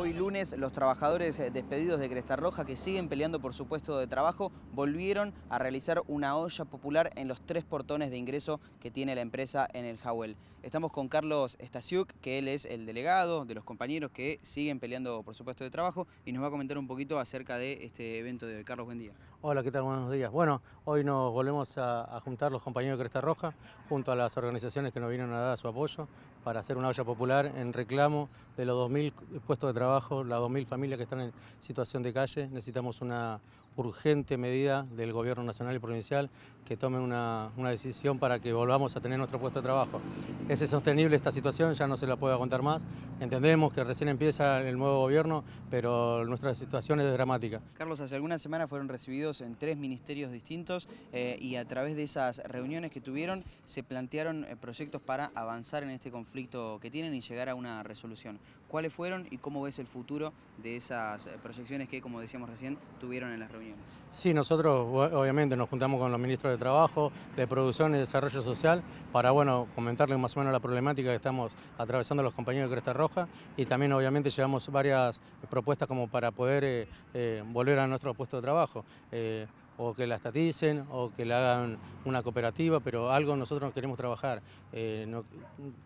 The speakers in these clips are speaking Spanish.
Hoy lunes los trabajadores eh, despedidos de Cresta Roja que siguen peleando por su puesto de trabajo volvieron a realizar una olla popular en los tres portones de ingreso que tiene la empresa en el Jawel. Estamos con Carlos Stasiuk, que él es el delegado de los compañeros que siguen peleando por su puesto de trabajo y nos va a comentar un poquito acerca de este evento de hoy. Carlos, buen día. Hola, ¿qué tal? Buenos días. Bueno, hoy nos volvemos a, a juntar los compañeros de Cresta Roja junto a las organizaciones que nos vinieron a dar su apoyo para hacer una olla popular en reclamo de los 2.000 puestos de trabajo, las 2.000 familias que están en situación de calle. Necesitamos una urgente medida del gobierno nacional y provincial que tome una, una, decisión para que volvamos a tener nuestro puesto de trabajo. Es sostenible esta situación, ya no se la puede aguantar más. Entendemos que recién empieza el nuevo gobierno, pero nuestra situación es dramática. Carlos, hace algunas semanas fueron recibidos en tres ministerios distintos eh, y a través de esas reuniones que tuvieron se plantearon eh, proyectos para avanzar en este conflicto que tienen y llegar a una resolución. ¿Cuáles fueron y cómo ves el futuro de esas eh, proyecciones que, como decíamos recién, tuvieron en las reuniones? Sí, nosotros obviamente nos juntamos con los ministros de Trabajo, de Producción y Desarrollo Social para bueno, comentarles más o menos la problemática que estamos atravesando los compañeros de Cresta Roja y también obviamente llevamos varias propuestas como para poder eh, eh, volver a nuestro puesto de trabajo. Eh, o que la estaticen o que le hagan una cooperativa, pero algo nosotros queremos trabajar. Eh,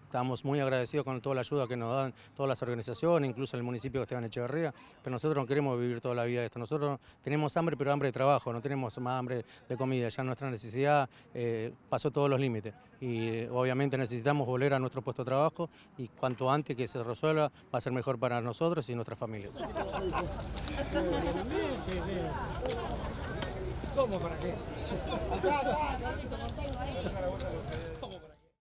estamos muy agradecidos con toda la ayuda que nos dan todas las organizaciones, incluso el municipio de Esteban Echeverría, pero nosotros no queremos vivir toda la vida de esto. Nosotros tenemos hambre, pero hambre de trabajo, no tenemos más hambre de comida. Ya nuestra necesidad eh, pasó todos los límites y obviamente necesitamos volver a nuestro puesto de trabajo y cuanto antes que se resuelva va a ser mejor para nosotros y nuestras familias. ¿Cómo para qué?